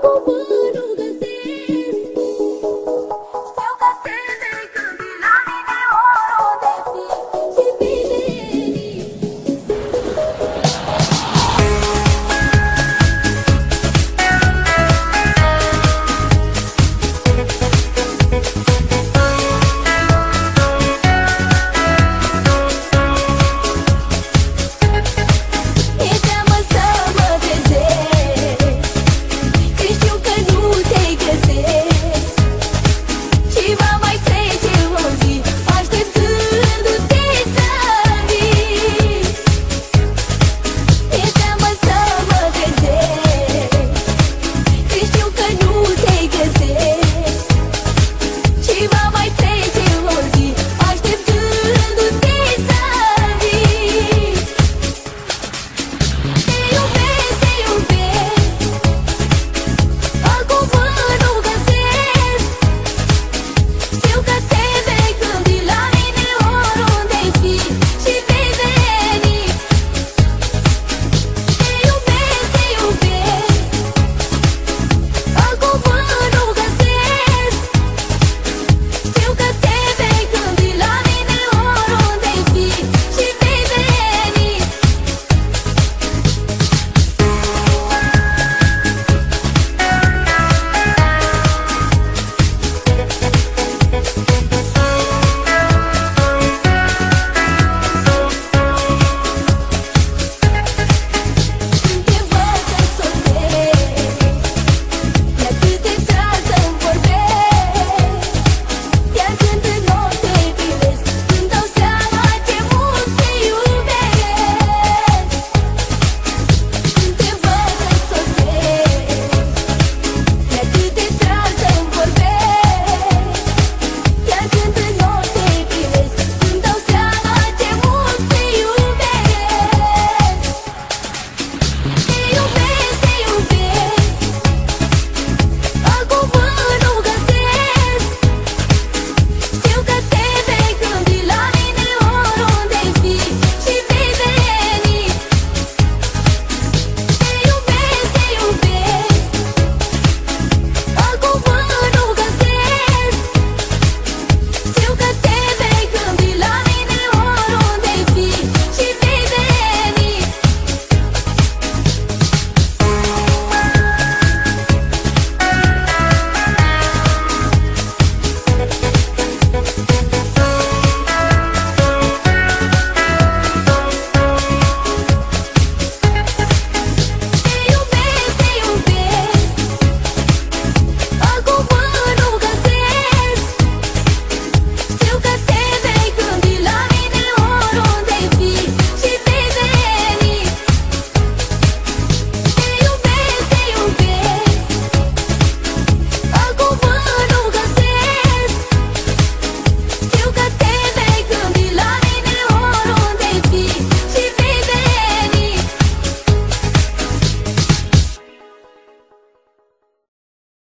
不明